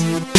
Thank you.